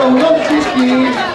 We love you, wszystkich.